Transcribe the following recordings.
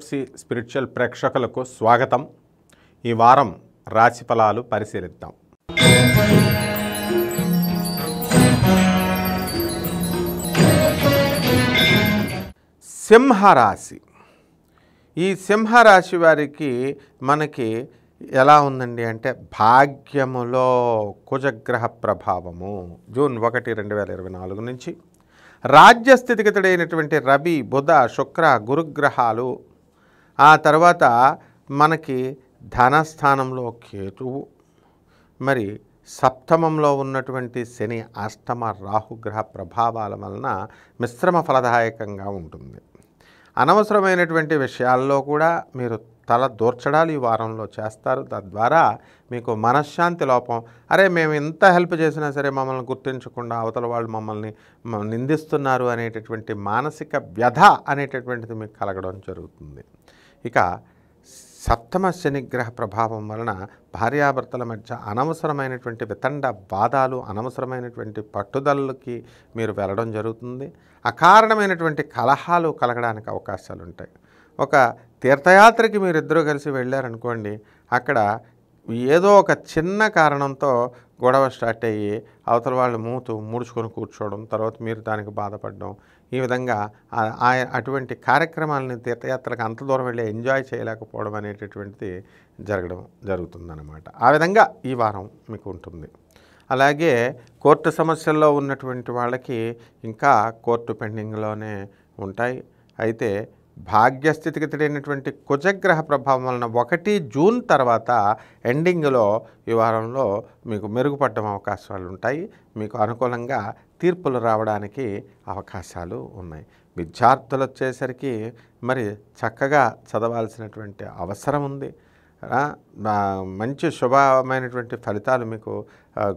PSC spiritual ప్రేక్షకులకు స్వాగతం. ఈ వారం రాశి ఫలాలు పరిశీలిద్దాం. సింహరాశి. ఈ సింహరాశి వారికి మనకి ఎలా ఉందండి అంటే భాగ్యములో కుజగ్రహ ప్రభావము. జూన్ ఒకటి రెండు వేల ఇరవై నాలుగు నుంచి. రాజ్యస్థితిగతుడైనటువంటి రవి బుధ శుక్ర గురుగ్రహాలు ఆ తర్వాత మనకి ధనస్థానంలో కేతువు మరి సప్తమంలో ఉన్నటువంటి శని అష్టమ రాహుగ్రహ ప్రభావాల వలన మిశ్రమ ఫలదాయకంగా ఉంటుంది. అనవసరమైనటువంటి విషయాల్లో కూడా మీరు తల దూర్చడాలు ఈ వారంలో చేస్తారు. తద్వారా మీకు మనశ్శాంతి లోపం అరే మేము ఎంత హెల్ప్ చేసినా సరే మమ్మల్ని గుర్తించకుండా అవతల వాళ్ళు మమ్మల్ని నిందిస్తున్నారు అనేటటువంటి మానసిక వ్యధ అనేటటువంటిది మీకు కలగడం జరుగుతుంది. ఇక సప్తమ శనిగ్రహ ప్రభావం వలన భార్యాభర్తల మధ్య అనవసరమైనటువంటి వితండ బాధాలు అనవసరమైనటువంటి పట్టుదలకి మీరు వెళ్ళడం జరుగుతుంది. అకారణమైనటువంటి కలహాలు కలగడానికి అవకాశాలు ఉంటాయి ఒక తీర్థయాత్రకి మీరిద్దరూ కలిసి వెళ్ళారనుకోండి అక్కడ ఏదో ఒక చిన్న కారణంతో గొడవ స్టార్ట్ అయ్యి అవతల వాళ్ళు మూతు ముడుచుకొని కూర్చోవడం తర్వాత మీరు దానికి బాధపడడం ఈ విధంగా అటువంటి కార్యక్రమాలని తీర్థయాత్రలకు అంత దూరం వెళ్ళి ఎంజాయ్ చేయలేకపోవడం అనేటటువంటిది జరగడం జరుగుతుందన్నమాట. ఆ విధంగా ఈ వారం మీకు ఉంటుంది. అలాగే కోర్టు సమస్యల్లో ఉన్నటువంటి వాళ్ళకి ఇంకా కోర్టు పెండింగ్లోనే ఉంటాయి. అయితే భాగ్యస్థితిగతుడైనటువంటి కుజగ్రహ ప్రభావం వలన ఒకటి జూన్ తర్వాత ఎండింగ్లో ఈ వారంలో మీకు మెరుగుపడడం అవకాశాలు ఉంటాయి. మీకు అనుకూలంగా తీర్పులు రావడానికి అవకాశాలు ఉన్నాయి. విద్యార్థులు వచ్చేసరికి మరి చక్కగా చదవాల్సినటువంటి అవసరం ఉంది. మంచి శుభమైనటువంటి ఫలితాలు మీకు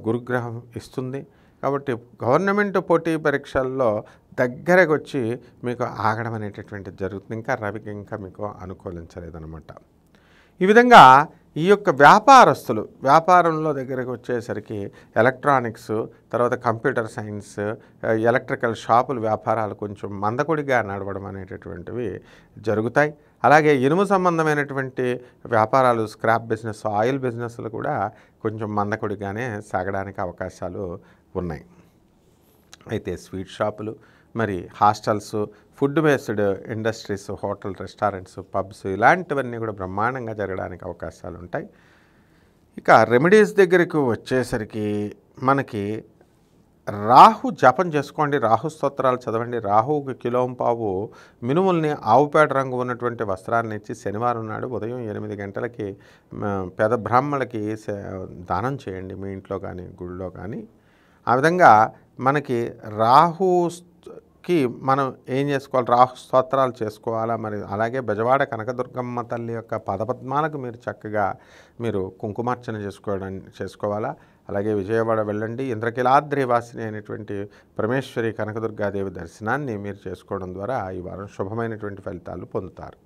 గురుగ్రహం ఇస్తుంది. కాబట్టి గవర్నమెంట్ పోటీ పరీక్షల్లో దగ్గరకు వచ్చి మీకు ఆగడం అనేటటువంటిది జరుగుతుంది. ఇంకా రవికి ఇంకా మీకు అనుకూలించలేదన్నమాట. ఈ విధంగా ఈ యొక్క వ్యాపారస్తులు వ్యాపారంలో దగ్గరకు వచ్చేసరికి ఎలక్ట్రానిక్స్ తర్వాత కంప్యూటర్ సైన్స్ ఎలక్ట్రికల్ షాపులు వ్యాపారాలు కొంచెం మందకొడిగా నడవడం అనేటటువంటివి జరుగుతాయి. అలాగే ఇనుము సంబంధమైనటువంటి వ్యాపారాలు స్క్రాప్ బిజినెస్ ఆయిల్ బిజినెస్లు కూడా కొంచెం మందకొడిగానే సాగడానికి అవకాశాలు ఉన్నాయి. అయితే స్వీట్ షాపులు మరి hostels food based industries hotel restaurants pubs ఇలాంటివన్నీ కూడా బ్రహ్మాండంగా జరగడానికి అవకాశాలు ఉంటాయి. ఇక రెమెడీస్ దగ్గరికి వచ్చేసరికి మనకి రాహు జపం చేసుకోండి రాహు స్తోత్రాలు చదవండి. రాహుకి కిలోంపావు మినుముల్ని ఆవుపేట రంగు ఉన్నటువంటి వస్త్రాన్ని ఇచ్చి శనివారం నాడు ఉదయం ఎనిమిది గంటలకి పెద పేద బ్రాహ్మణులకి సే- దానం చేయండి మీ ఇంట్లో కానీ గుళ్ళో కానీ. ఆ విధంగా మనకి రాహుకి మనం ఏం చేసుకోవాలి? రాహు స్తోత్రాలు చేసుకోవాలా? మరి అలాగే బెజవాడ కనకదుర్గమ్మ తల్లి యొక్క పదపద్మాలకు మీరు చక్కగా మీరు కుంకుమార్చన చేసుకోవడం చేసుకోవాలా? అలాగే విజయవాడ వెళ్ళండి. ఇంద్రకిలాద్రి వాసిని అయినటువంటి పరమేశ్వరి కనకదుర్గాదేవి దర్శనాన్ని మీరు చేసుకోవడం ద్వారా ఈ వారం శుభమైనటువంటి ఫలితాలు పొందుతారు.